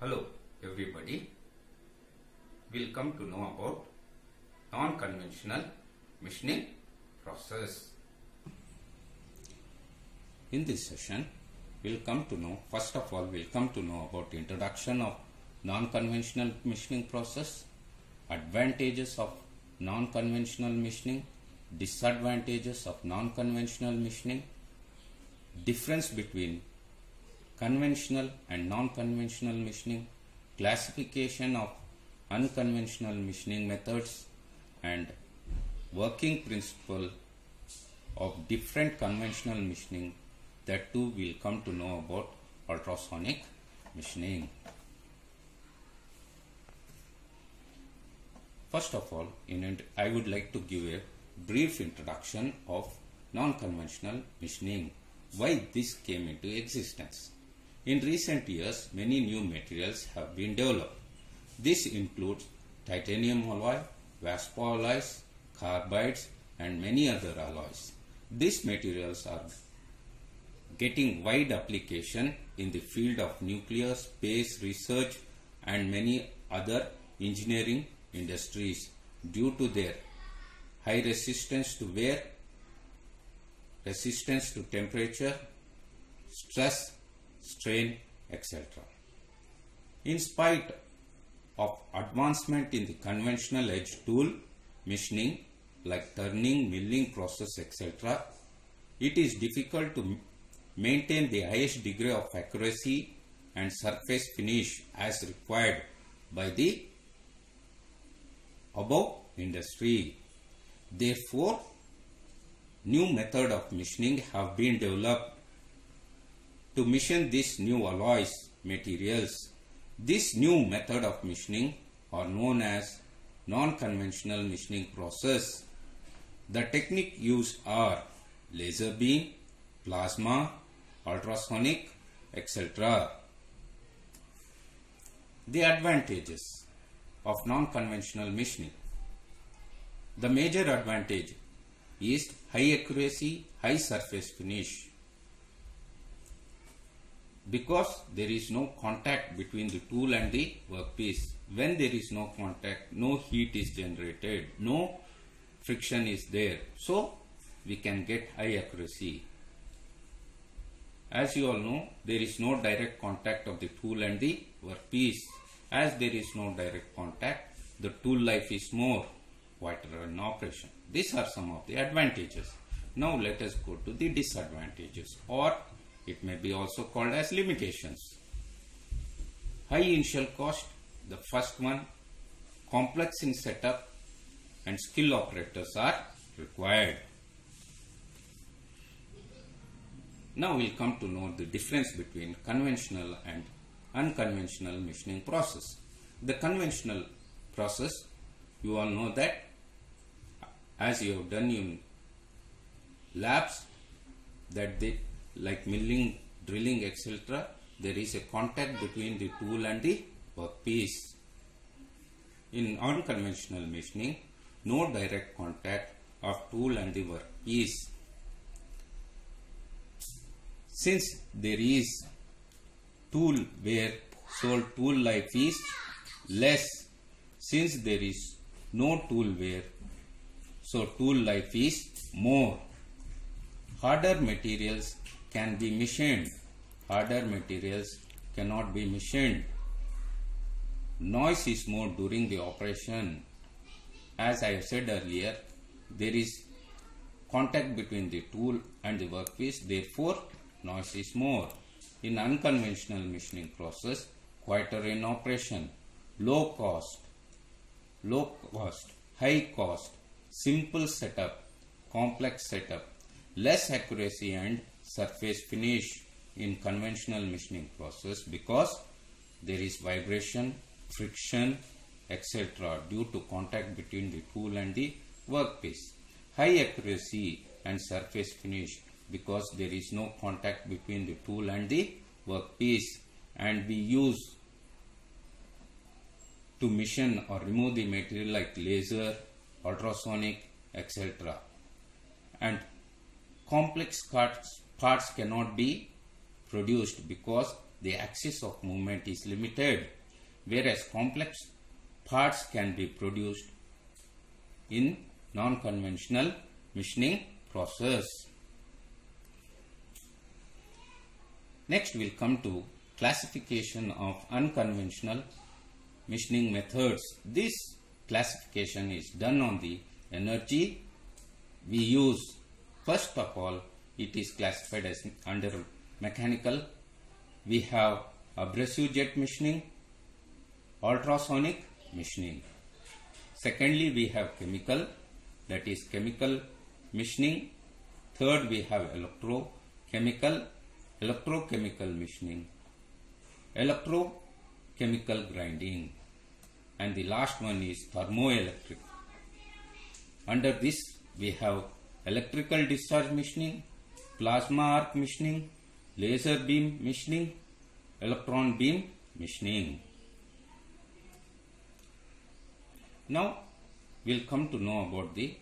Hello everybody. We'll come to know about non-conventional machining process. In this session, we'll come to know, first of all, we'll come to know about introduction of non-conventional machining process, advantages of non-conventional machining, disadvantages of non-conventional machining, difference between conventional and non-conventional machining, classification of unconventional machining methods and working principle of different conventional machining that too we'll come to know about ultrasonic machining. First of all, I would like to give a brief introduction of non-conventional machining, why this came into existence. In recent years, many new materials have been developed. This includes titanium alloy, Waspaloys, carbides and many other alloys. These materials are getting wide application in the field of nuclear, space research and many other engineering industries due to their high resistance to wear, resistance to temperature, stress, strain, etc. In spite of advancement in the conventional edge tool machining like turning, milling process, etc., it is difficult to maintain the highest degree of accuracy and surface finish as required by the above industry. Therefore, new method of machining have been developed to machine these new alloys materials. This new method of machining are known as non-conventional machining process. The technique used are laser beam, plasma, ultrasonic, etc. The advantages of non-conventional machining. The major advantage is high accuracy, high surface finish. Because there is no contact between the tool and the workpiece. When there is no contact, no heat is generated, no friction is there. So, we can get high accuracy. As you all know, there is no direct contact of the tool and the workpiece. As there is no direct contact, the tool life is more quieter in operation. These are some of the advantages. Now let us go to the disadvantages or it may be also called as limitations. High initial cost, the first one, complex in setup and skill operators are required. Now we'll come to know the difference between conventional and unconventional machining process. The conventional process, you all know that as you have done in labs that they like milling, drilling etc. there is a contact between the tool and the workpiece. In unconventional machining, no direct contact of tool and the workpiece. Since there is tool wear so tool life is less since there is no tool wear so tool life is more harder materials can be machined. Harder materials cannot be machined. Noise is more during the operation. As i said earlier there is contact between the tool and the workpiece therefore noise is more. In unconventional machining process quieter in operation low cost low cost high cost simple setup complex setup less accuracy and surface finish in conventional machining process because there is vibration friction etc due to contact between the tool and the workpiece high accuracy and surface finish because there is no contact between the tool and the workpiece and we use to machine or remove the material like laser, ultrasonic, etc. And complex parts, parts cannot be produced because the axis of movement is limited, whereas complex parts can be produced in non-conventional machining process. Next we'll come to classification of unconventional machining methods. This classification is done on the energy we use. First of all, it is classified as under mechanical. We have abrasive jet machining, ultrasonic machining. Secondly, we have chemical, that is chemical machining. Third, we have electrochemical, electrochemical machining, electrochemical grinding, and the last one is thermoelectric. Under this, we have electrical discharge machining, plasma arc machining, laser beam machining, electron beam machining. Now we'll come to know about the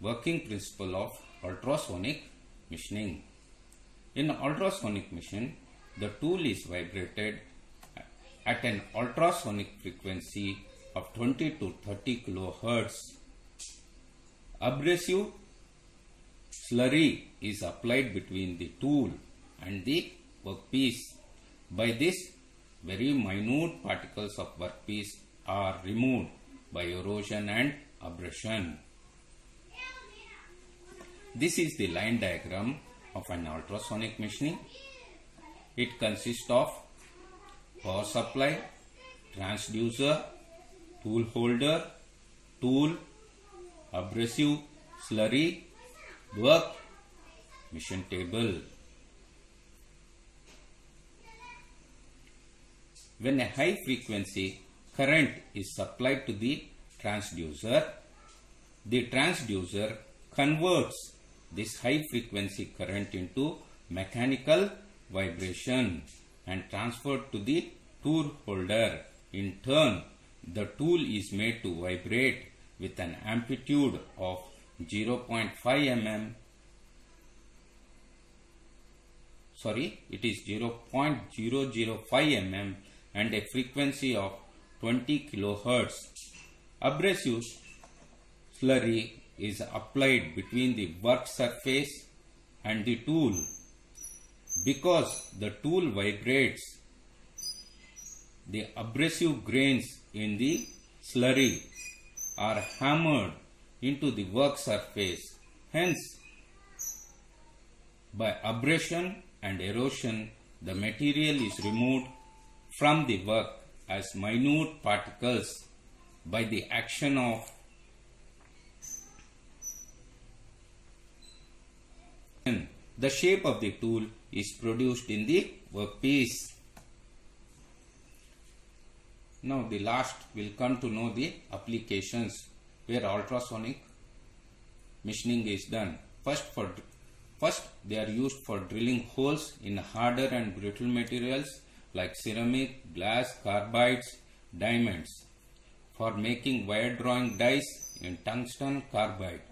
working principle of ultrasonic machining. In ultrasonic machine, the tool is vibrated at an ultrasonic frequency of 20 to 30 kilohertz. Abrasive slurry is applied between the tool and the workpiece. By this, very minute particles of workpiece are removed by erosion and abrasion. This is the line diagram of an ultrasonic machining. It consists of power supply, transducer, tool holder, tool, abrasive slurry, work, machine table. When a high frequency current is supplied to the transducer, the transducer converts this high frequency current into mechanical vibration and transferred to the tool holder. In turn, the tool is made to vibrate with an amplitude of 0.5 mm sorry it is 0.005 mm and a frequency of 20 kilohertz. Abrasive slurry is applied between the work surface and the tool. Because the tool vibrates, the abrasive grains in the slurry are hammered into the work surface. Hence, by abrasion and erosion, the material is removed from the work as minute particles by the action of the shape of the tool is produced in the workpiece. Now the last will come to know the applications where ultrasonic machining is done. First for first they are used for drilling holes in harder and brittle materials like ceramic, glass, carbides, diamonds. For making wire drawing dies in tungsten carbide.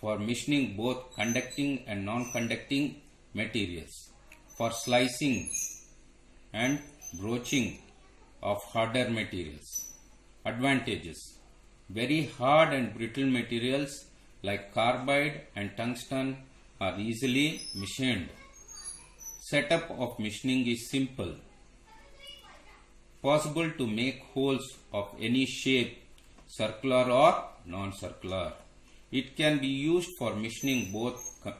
For machining both conducting and non-conducting materials. For slicing and broaching of harder materials. Advantages Very hard and brittle materials like carbide and tungsten are easily machined. Setup of machining is simple. Possible to make holes of any shape, circular or non-circular. It can be used for machining both co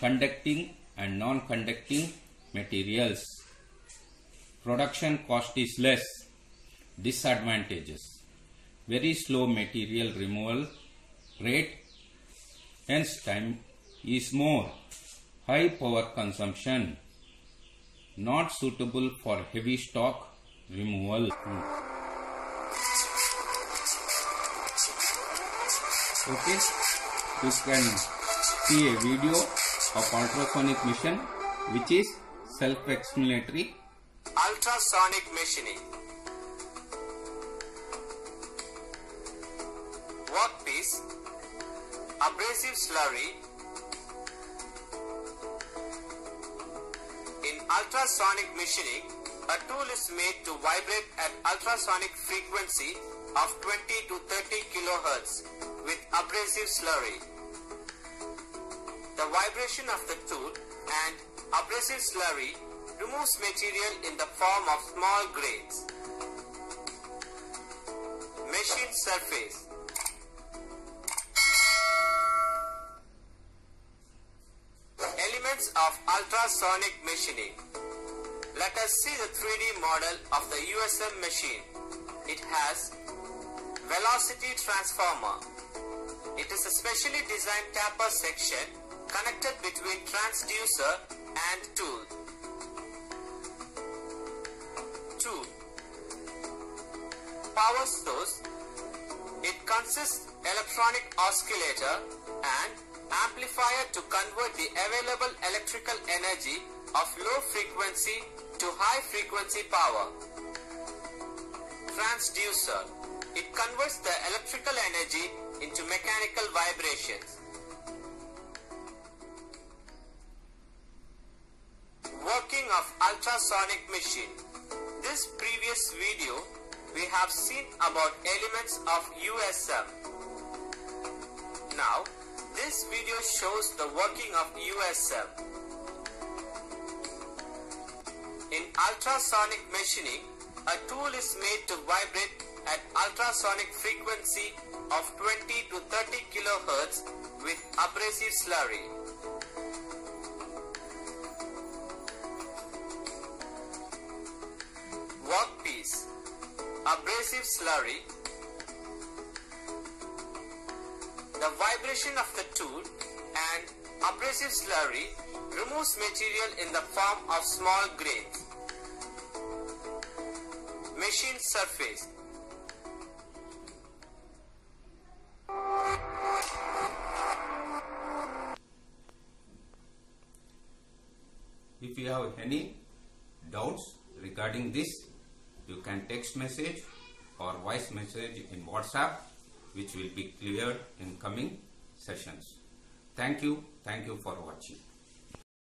conducting and non-conducting materials. Production cost is less. Disadvantages. Very slow material removal rate. Hence time is more. High power consumption. Not suitable for heavy stock removal. Okay. You can see a video of ultrasonic machine which is self-explanatory Ultrasonic machining. Workpiece, abrasive slurry. In ultrasonic machining, a tool is made to vibrate at ultrasonic frequency of 20 to 30 kilohertz with abrasive slurry. The vibration of the tool and abrasive slurry removes material in the form of small grains. Machine surface ultrasonic machining. Let us see the 3D model of the USM machine. It has velocity transformer. It is a specially designed taper section connected between transducer and tool. Tool. Power source. It consists electronic oscillator and amplifier to convert the available electrical energy of low frequency to high frequency power. Transducer. It converts the electrical energy into mechanical vibrations. Working of ultrasonic machine. This previous video we have seen about elements of USM. Now this video shows the working of USM. In ultrasonic machining, a tool is made to vibrate at ultrasonic frequency of 20 to 30 kilohertz with abrasive slurry. Workpiece Abrasive slurry The vibration of the tool and abrasive slurry removes material in the form of small grains. Machine surface If you have any doubts regarding this, you can text message or voice message in WhatsApp which will be cleared in coming sessions. Thank you. Thank you for watching.